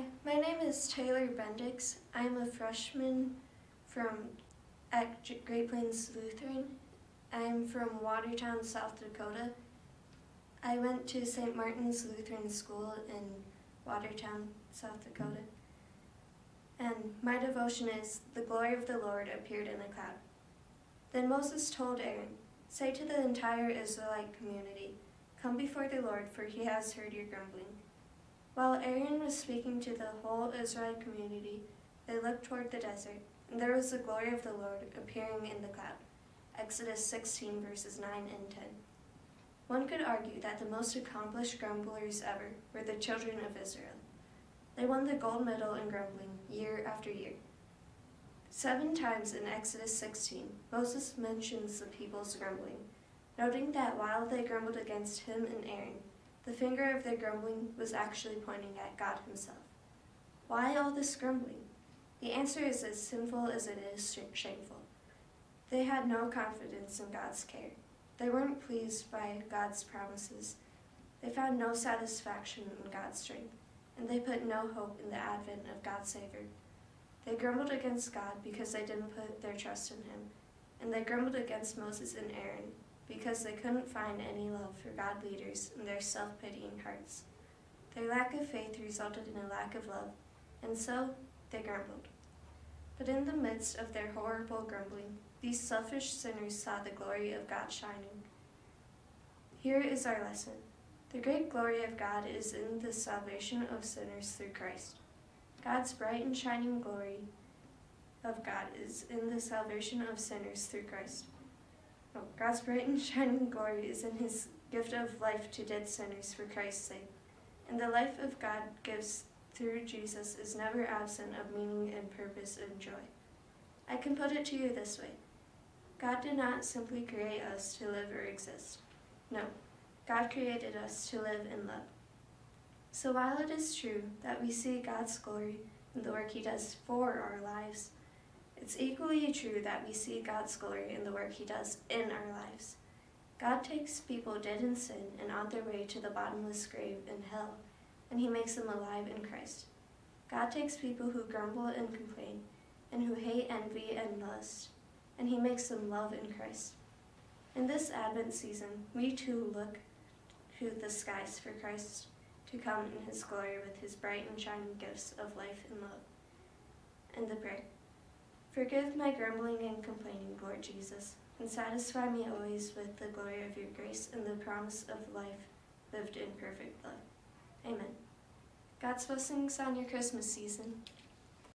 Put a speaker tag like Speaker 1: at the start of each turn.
Speaker 1: Hi, my name is Taylor Bendix. I'm a freshman from at Great Plains Lutheran. I'm from Watertown, South Dakota. I went to St. Martin's Lutheran School in Watertown, South Dakota. And my devotion is The glory of the Lord appeared in a cloud. Then Moses told Aaron, Say to the entire Israelite community, Come before the Lord, for he has heard your grumbling. While Aaron was speaking to the whole Israelite community, they looked toward the desert, and there was the glory of the Lord appearing in the cloud. Exodus 16, verses 9 and 10. One could argue that the most accomplished grumblers ever were the children of Israel. They won the gold medal in grumbling year after year. Seven times in Exodus 16, Moses mentions the people's grumbling, noting that while they grumbled against him and Aaron, the finger of their grumbling was actually pointing at God Himself. Why all this grumbling? The answer is as sinful as it is shameful. They had no confidence in God's care. They weren't pleased by God's promises. They found no satisfaction in God's strength, and they put no hope in the advent of God's Savior. They grumbled against God because they didn't put their trust in Him, and they grumbled against Moses and Aaron because they couldn't find any love for God leaders in their self pitying hearts. Their lack of faith resulted in a lack of love, and so they grumbled. But in the midst of their horrible grumbling, these selfish sinners saw the glory of God shining. Here is our lesson. The great glory of God is in the salvation of sinners through Christ. God's bright and shining glory of God is in the salvation of sinners through Christ. God's bright and shining glory is in his gift of life to dead sinners for Christ's sake. And the life of God gives through Jesus is never absent of meaning and purpose and joy. I can put it to you this way God did not simply create us to live or exist. No, God created us to live in love. So while it is true that we see God's glory in the work he does for our lives, it's equally true that we see God's glory in the work He does in our lives. God takes people dead in sin and on their way to the bottomless grave in hell, and He makes them alive in Christ. God takes people who grumble and complain, and who hate envy and lust, and He makes them love in Christ. In this Advent season, we too look to the skies for Christ to come in His glory with His bright and shining gifts of life and love. And the prayer. Forgive my grumbling and complaining, Lord Jesus, and satisfy me always with the glory of your grace and the promise of life lived in perfect love. Amen. God's blessings on your Christmas season.